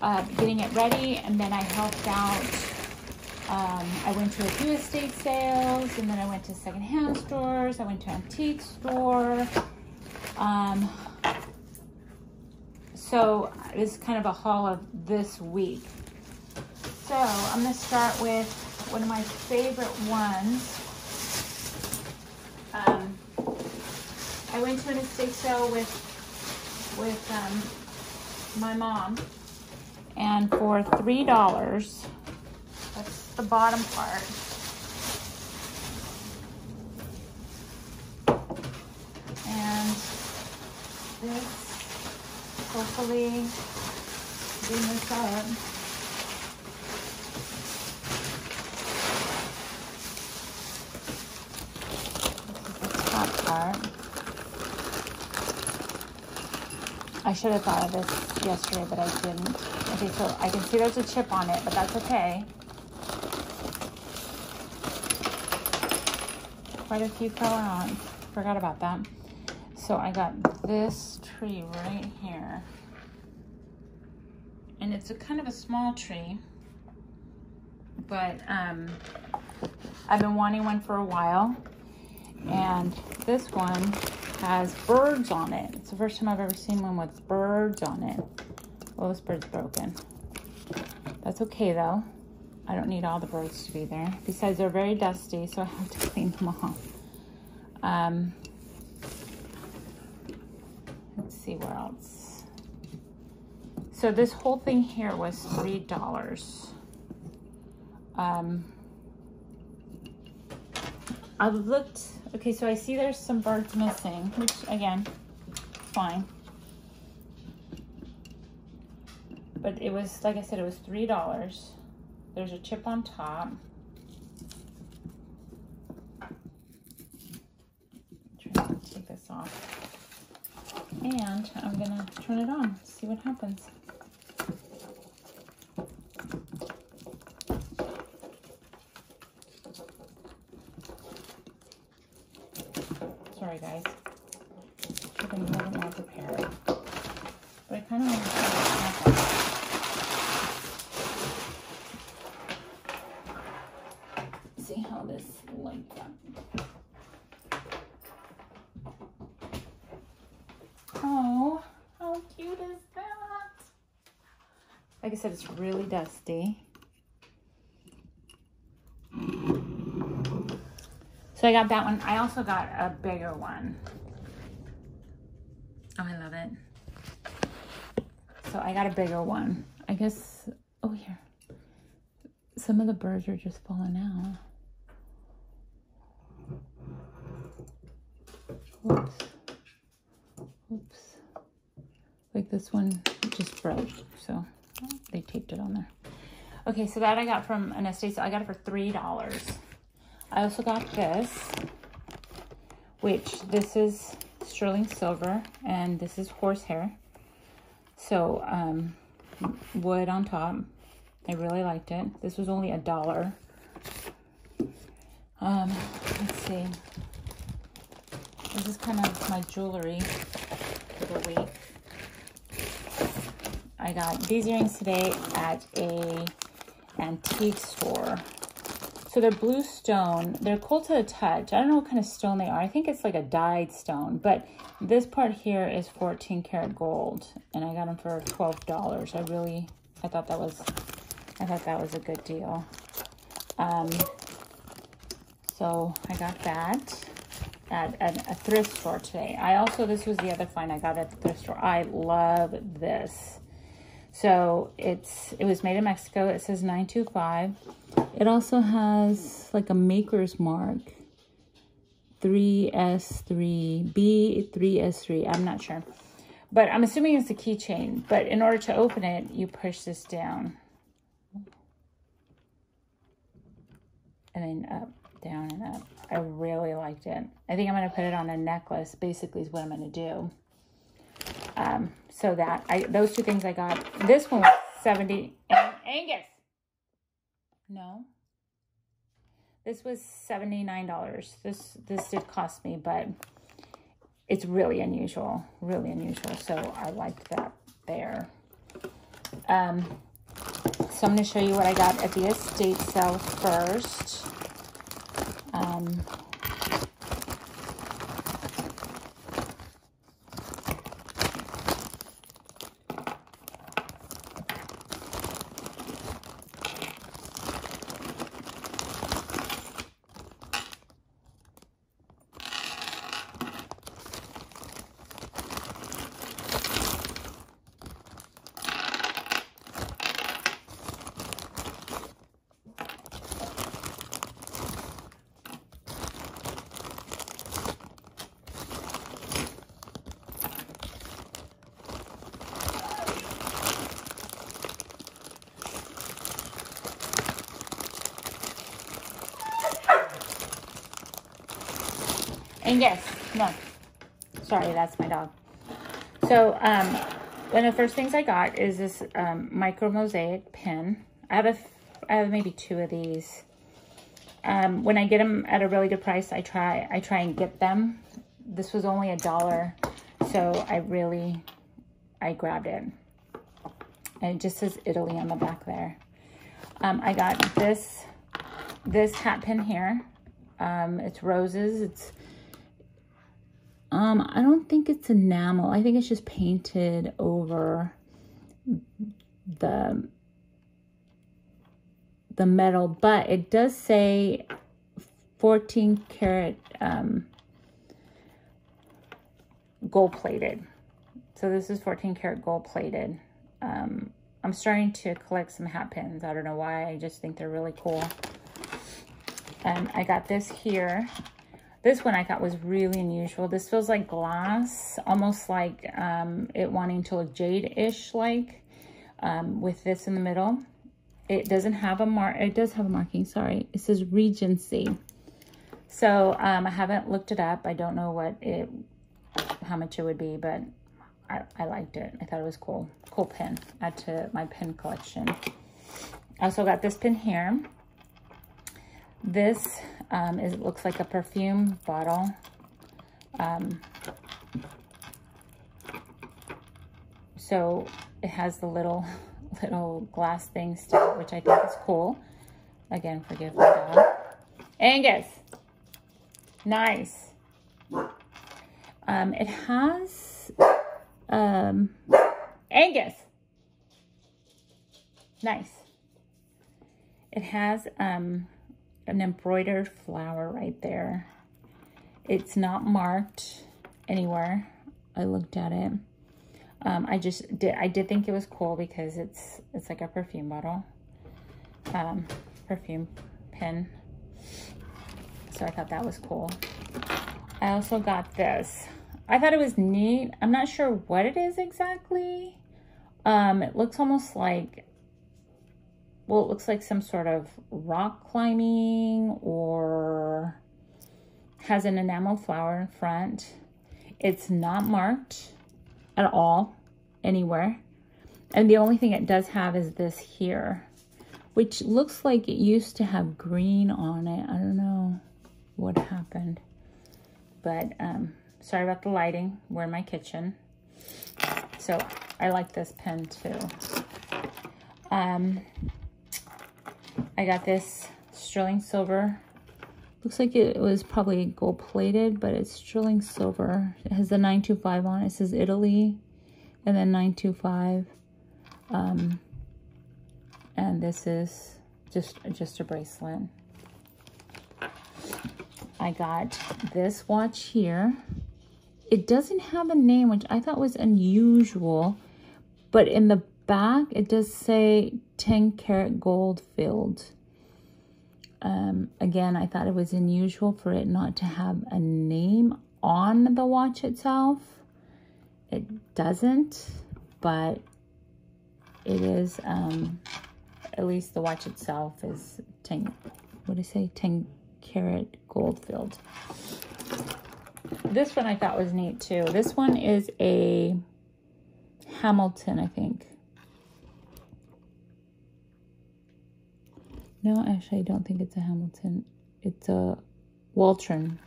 uh, getting it ready, and then I helped out. Um, I went to a few estate sales, and then I went to secondhand stores. I went to antique store. Um, so it's kind of a haul of this week. So I'm gonna start with one of my favorite ones. Um, I went to an estate sale with with um, my mom, and for three dollars, that's the bottom part. And this, hopefully, bring this up. top part. I should have thought of this yesterday, but I didn't. Okay, so I can see there's a chip on it, but that's okay. Quite a few fell on. Forgot about that. So I got this tree right here. And it's a kind of a small tree. But um, I've been wanting one for a while. And this one has birds on it. It's the first time I've ever seen one with birds on it. Well, this bird's broken. That's okay though. I don't need all the birds to be there. Besides, they're very dusty, so I have to clean them off. Um, let's see what else. So this whole thing here was $3. Um, I've looked, okay, so I see there's some birds missing, which again, fine. But it was, like I said, it was $3. There's a chip on top. Try to take this off. And I'm gonna turn it on, see what happens. Sorry guys. Should have been a little more prepared. But I kind of want to see what happens. See how this like that. Oh, how cute is that? Like I said, it's really dusty. So I got that one. I also got a bigger one. Oh, I love it. So I got a bigger one. I guess, oh, here. Some of the birds are just falling out. Oops. Oops. Like this one just broke, so they taped it on there. Okay, so that I got from an estate sale. I got it for $3. I also got this, which this is sterling silver and this is horsehair. So, um, wood on top. I really liked it. This was only a dollar. Um, let's see. This is kind of my jewelry for the week. I got these earrings today at a antique store. So they're blue stone. They're cool to the touch. I don't know what kind of stone they are. I think it's like a dyed stone. But this part here is 14 karat gold. And I got them for $12. I really, I thought that was, I thought that was a good deal. Um, so I got that at, at a thrift store today. I also, this was the other find I got at the thrift store. I love this. So it's it was made in Mexico. It says 925. It also has like a maker's mark. 3S3, B3S3. I'm not sure. But I'm assuming it's a keychain. But in order to open it, you push this down. And then up, down, and up. I really liked it. I think I'm going to put it on a necklace, basically is what I'm going to do. Um, so that I those two things I got. This one was 70 Angus. No. This was $79. This this did cost me, but it's really unusual. Really unusual. So I liked that there. Um, so I'm going to show you what I got at the estate sale first. Um, And yes, no, sorry, that's my dog. So um, one of the first things I got is this um, micro mosaic pin. I have a, I have maybe two of these. Um, when I get them at a really good price, I try, I try and get them. This was only a dollar, so I really, I grabbed it. And it just says Italy on the back there. Um, I got this, this hat pin here. Um, it's roses. It's um, I don't think it's enamel. I think it's just painted over the the metal, but it does say 14 karat um, gold plated. So this is 14 karat gold plated. Um, I'm starting to collect some hat pins. I don't know why. I just think they're really cool. And I got this here. This one I thought was really unusual. This feels like glass, almost like um, it wanting to look jade-ish like um, with this in the middle. It doesn't have a mark. It does have a marking, sorry. It says Regency. So um, I haven't looked it up. I don't know what it, how much it would be, but I, I liked it. I thought it was cool. Cool pin. Add to my pin collection. I also got this pin here. This um, is, it looks like a perfume bottle. Um, so it has the little little glass thing still, which I think is cool. Again, forgive my dog. Angus. Nice. Um, it has um, Angus. Nice. It has um, an embroidered flower right there. It's not marked anywhere. I looked at it. Um, I just did, I did think it was cool because it's, it's like a perfume bottle, um, perfume pin. So I thought that was cool. I also got this. I thought it was neat. I'm not sure what it is exactly. Um, it looks almost like well, it looks like some sort of rock climbing or has an enameled flower in front. It's not marked at all anywhere. And the only thing it does have is this here, which looks like it used to have green on it. I don't know what happened. But um, sorry about the lighting. We're in my kitchen. So I like this pen too. Um, I got this sterling silver. Looks like it was probably gold plated, but it's sterling silver. It has the 925 on it. It says Italy and then 925. Um, and this is just, just a bracelet. I got this watch here. It doesn't have a name, which I thought was unusual, but in the back, it does say 10 karat gold filled. Um, again, I thought it was unusual for it not to have a name on the watch itself. It doesn't, but it is, um, at least the watch itself is 10, what do I say, 10 karat gold filled. This one I thought was neat too. This one is a Hamilton, I think. No, actually, I don't think it's a Hamilton. It's a Waltron.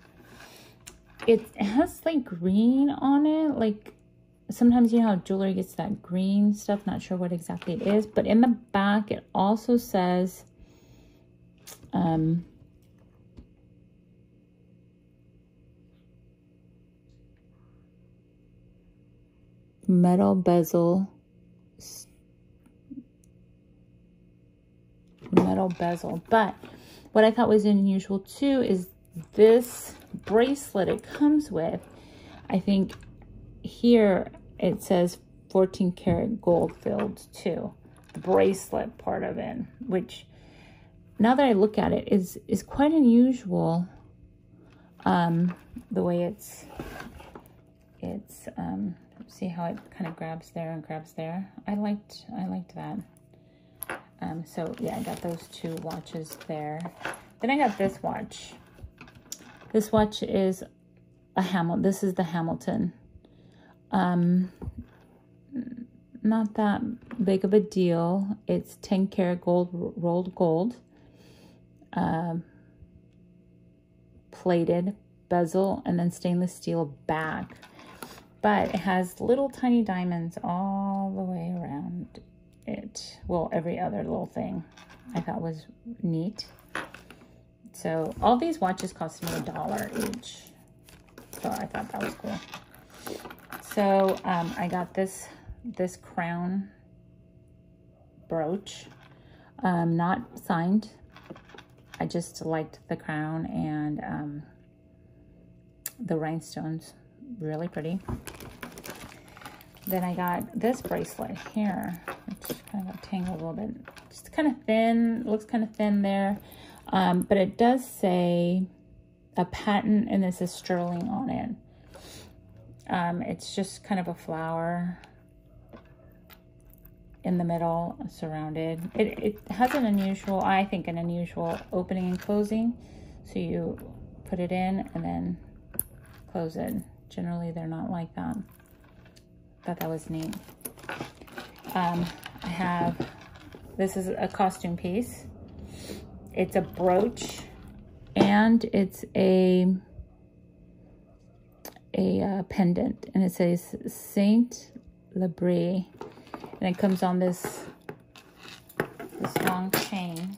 It has like green on it, like sometimes you know how jewelry gets that green stuff. Not sure what exactly it is. But in the back, it also says... Um, metal bezel metal bezel but what I thought was unusual too is this bracelet it comes with I think here it says 14 karat gold filled too the bracelet part of it which now that I look at it is is quite unusual um the way it's it's um see how it kind of grabs there and grabs there. I liked, I liked that. Um, so yeah, I got those two watches there. Then I got this watch. This watch is a Hamilton. This is the Hamilton. Um, not that big of a deal. It's 10 karat gold, rolled gold. Um, plated bezel and then stainless steel back but it has little tiny diamonds all the way around it. Well, every other little thing I thought was neat. So all these watches cost me a dollar each. So I thought that was cool. So um, I got this this crown brooch, um, not signed. I just liked the crown and um, the rhinestones really pretty. Then I got this bracelet here, which kind of got tangled a little bit. Just kind of thin, looks kind of thin there. Um, but it does say a patent and this is sterling on it. Um, it's just kind of a flower in the middle, surrounded. It, it has an unusual, I think, an unusual opening and closing. So you put it in and then close it. Generally, they're not like that. Thought that was neat. Um, I have, this is a costume piece. It's a brooch and it's a a uh, pendant and it says Saint Labrie and it comes on this this long chain.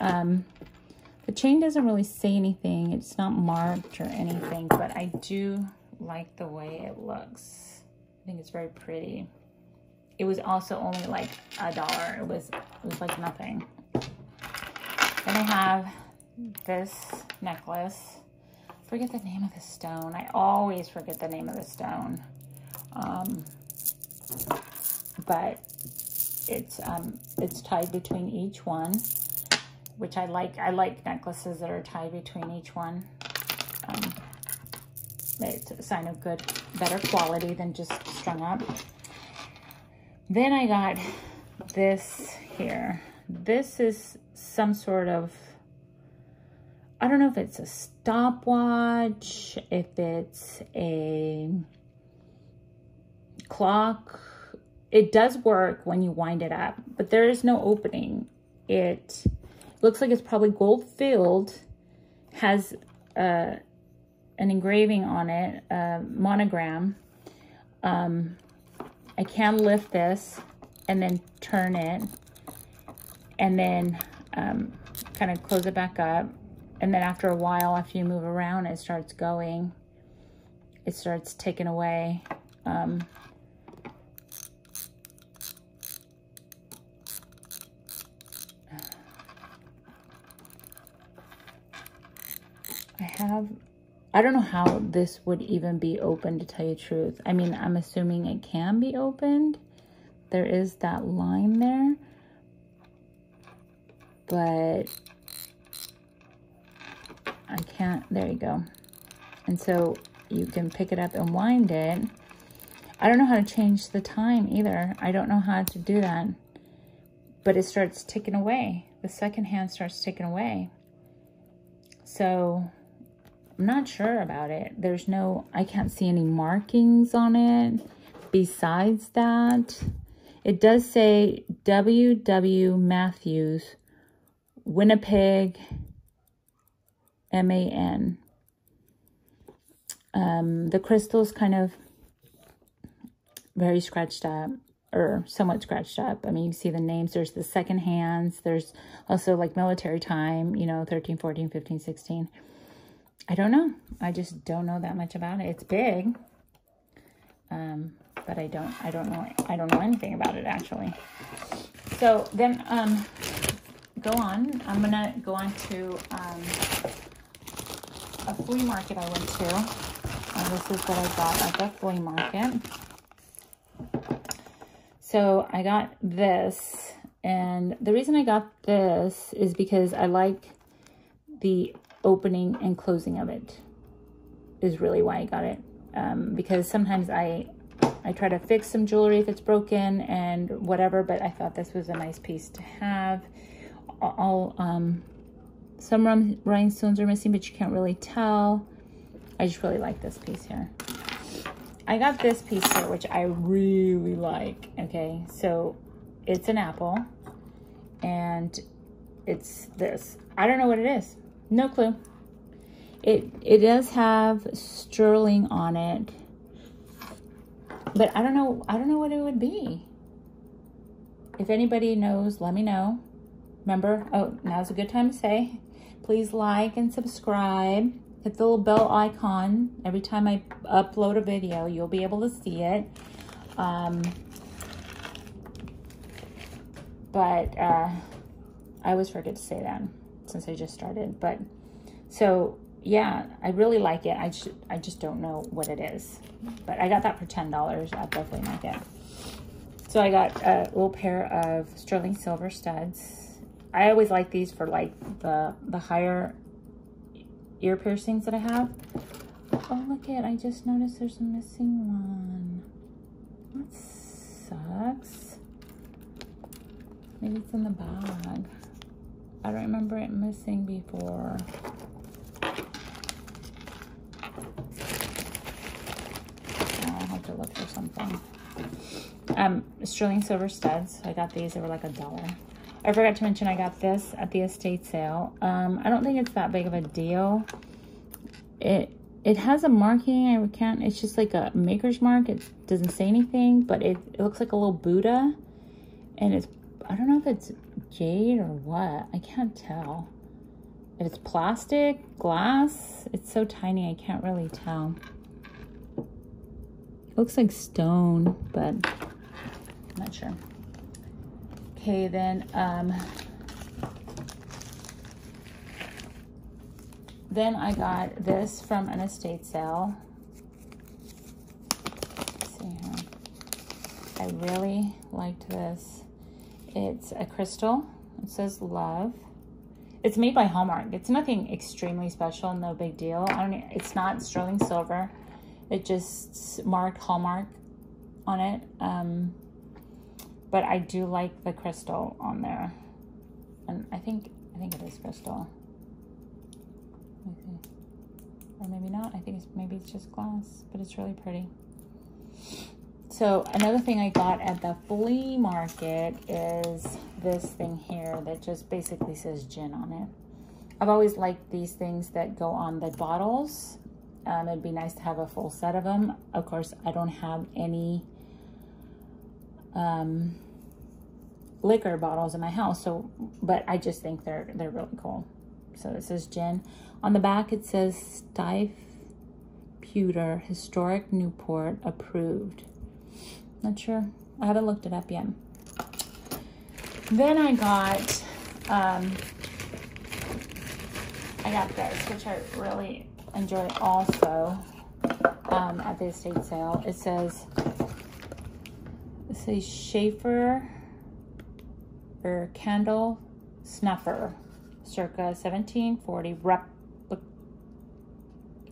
Um, the chain doesn't really say anything. It's not marked or anything, but I do like the way it looks. I think it's very pretty. It was also only like a dollar. It was, it was like nothing. Then I have this necklace. Forget the name of the stone. I always forget the name of the stone. Um, but it's um, it's tied between each one which I like. I like necklaces that are tied between each one. Um, it's a sign of good, better quality than just strung up. Then I got this here. This is some sort of, I don't know if it's a stopwatch, if it's a clock. It does work when you wind it up, but there is no opening. It Looks like it's probably gold filled. Has uh, an engraving on it, a monogram. Um, I can lift this and then turn it and then um, kind of close it back up. And then after a while, after you move around, it starts going. It starts taking away. Um, I have, I don't know how this would even be open to tell you truth. I mean, I'm assuming it can be opened. There is that line there. But I can't, there you go. And so you can pick it up and wind it. I don't know how to change the time either. I don't know how to do that. But it starts ticking away. The second hand starts ticking away. So I'm not sure about it. There's no, I can't see any markings on it. Besides that, it does say W.W. Matthews, Winnipeg, M-A-N. Um, the crystal's kind of very scratched up or somewhat scratched up. I mean, you see the names. There's the second hands. There's also like military time, you know, 13, 14, 15, 16. I don't know. I just don't know that much about it. It's big. Um, but I don't, I don't know, I don't know anything about it actually. So then, um, go on. I'm going to go on to, um, a flea market I went to. And this is what I got at the flea market. So I got this. And the reason I got this is because I like the opening and closing of it is really why I got it. Um, because sometimes I I try to fix some jewelry if it's broken and whatever, but I thought this was a nice piece to have. All um, some rhinestones are missing, but you can't really tell. I just really like this piece here. I got this piece here, which I really like, okay? So it's an apple, and it's this. I don't know what it is. No clue. It, it does have sterling on it, but I don't know, I don't know what it would be. If anybody knows, let me know. Remember, oh, now's a good time to say, please like and subscribe. Hit the little bell icon. Every time I upload a video, you'll be able to see it. Um, but uh, I always forget to say that since I just started. But so yeah, I really like it. I just, I just don't know what it is. But I got that for $10 at flea market. So I got a little pair of sterling silver studs. I always like these for like the, the higher ear piercings that I have. Oh, look at, I just noticed there's a missing one. That sucks. Maybe it's in the bag. I don't remember it missing before. I'll have to look for something. Um, sterling silver studs. I got these. They were like a dollar. I forgot to mention I got this at the estate sale. Um, I don't think it's that big of a deal. It it has a marking. I can't. It's just like a maker's mark. It doesn't say anything, but it, it looks like a little Buddha, and it's I don't know if it's jade or what. I can't tell. If it's plastic, glass, it's so tiny I can't really tell. It looks like stone, but I'm not sure. Okay, then, um, then I got this from an estate sale. Let's see here. I really liked this. It's a crystal. It says love. It's made by Hallmark. It's nothing extremely special, no big deal. I don't. It's not sterling silver. It just marked Hallmark on it. Um, but I do like the crystal on there. And I think, I think it is crystal. Or maybe not. I think it's, maybe it's just glass, but it's really pretty. So another thing I got at the flea market is this thing here that just basically says gin on it. I've always liked these things that go on the bottles. Um, it'd be nice to have a full set of them. Of course, I don't have any um, liquor bottles in my house. So, but I just think they're they're really cool. So it says gin. On the back it says Stieff Pewter Historic Newport approved. Not sure. I haven't looked it up yet. Then I got um, I got this, which I really enjoy also um, at the estate sale. It says it says Schaefer or candle snuffer, circa 1740 repli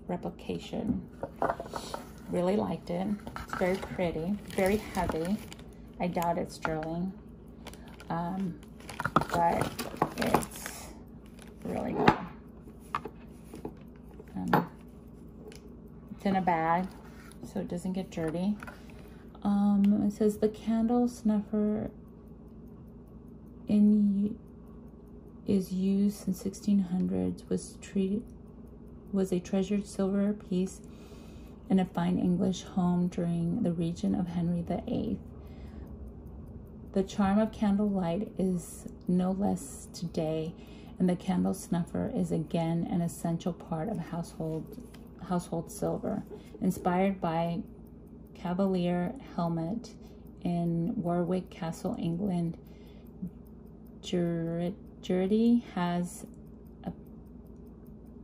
replication. Really liked it. It's very pretty, very heavy. I doubt it's sterling, um, but it's really good. Um, it's in a bag, so it doesn't get dirty. Um, it says the candle snuffer in is used since 1600s was treated was a treasured silver piece in a fine English home during the reign of Henry VIII. The charm of candlelight is no less today, and the candle snuffer is again an essential part of household household silver. Inspired by Cavalier helmet in Warwick Castle, England, Jurity has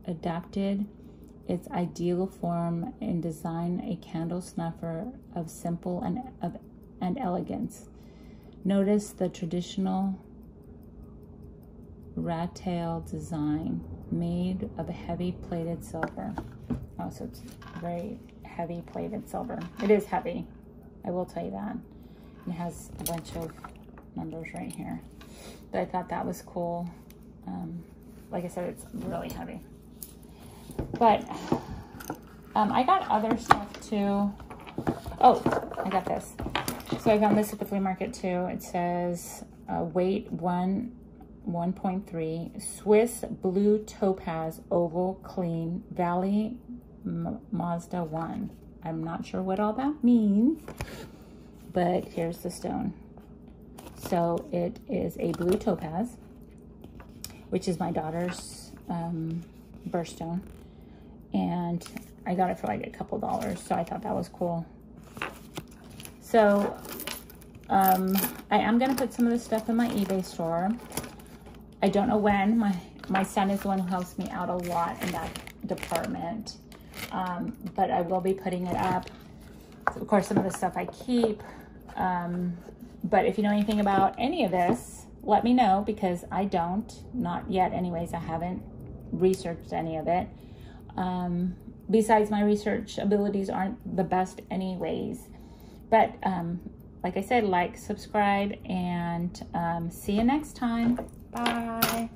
adapted its ideal form in design a candle snuffer of simple and of and elegance. Notice the traditional rat tail design made of heavy plated silver. Oh, so it's very heavy plated silver. It is heavy, I will tell you that. It has a bunch of numbers right here. But I thought that was cool. Um, like I said, it's really heavy. But um, I got other stuff too. Oh, I got this. So I found this at the flea market too. It says uh, weight one 1.3 Swiss Blue Topaz Oval Clean Valley M Mazda 1. I'm not sure what all that means, but here's the stone. So it is a blue topaz, which is my daughter's um, birthstone. And I got it for like a couple dollars, so I thought that was cool. So um, I am going to put some of this stuff in my eBay store. I don't know when. My, my son is the one who helps me out a lot in that department. Um, but I will be putting it up. Of course, some of the stuff I keep. Um, but if you know anything about any of this, let me know because I don't. Not yet anyways. I haven't researched any of it. Um, besides, my research abilities aren't the best anyways. But um, like I said, like, subscribe, and um, see you next time. Bye.